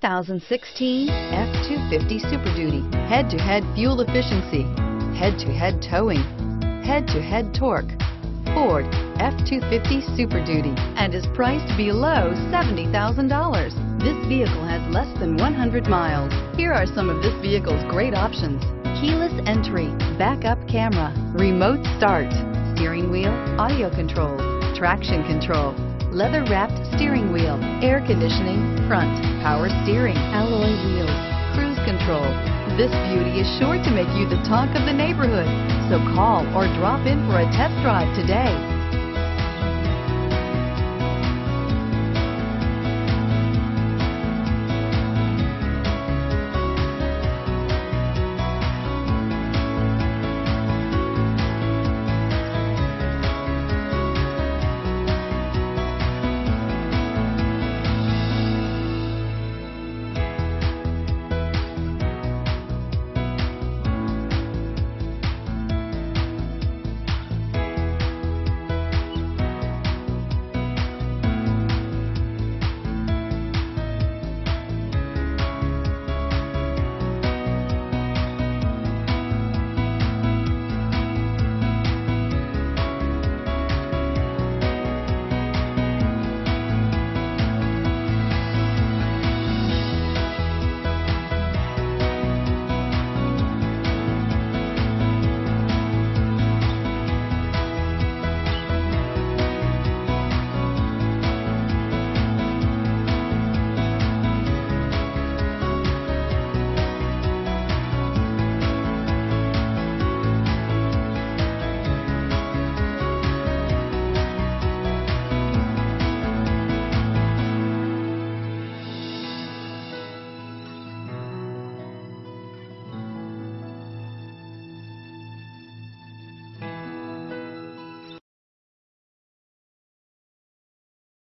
2016 F-250 Super Duty. Head-to-head fuel efficiency, head-to-head towing, head-to-head torque. Ford F-250 Super Duty and is priced below $70,000. This vehicle has less than 100 miles. Here are some of this vehicle's great options. Keyless entry, backup camera, remote start, steering wheel, audio controls, traction control, leather-wrapped steering wheel, air conditioning, front, power steering, alloy wheels, cruise control. This beauty is sure to make you the talk of the neighborhood. So call or drop in for a test drive today.